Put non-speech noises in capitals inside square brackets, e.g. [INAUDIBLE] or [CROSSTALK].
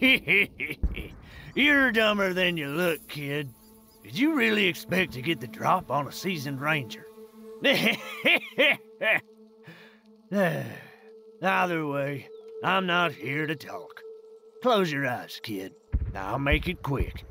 [LAUGHS] You're dumber than you look, kid. Did you really expect to get the drop on a seasoned ranger? [LAUGHS] Either way, I'm not here to talk. Close your eyes, kid. I'll make it quick.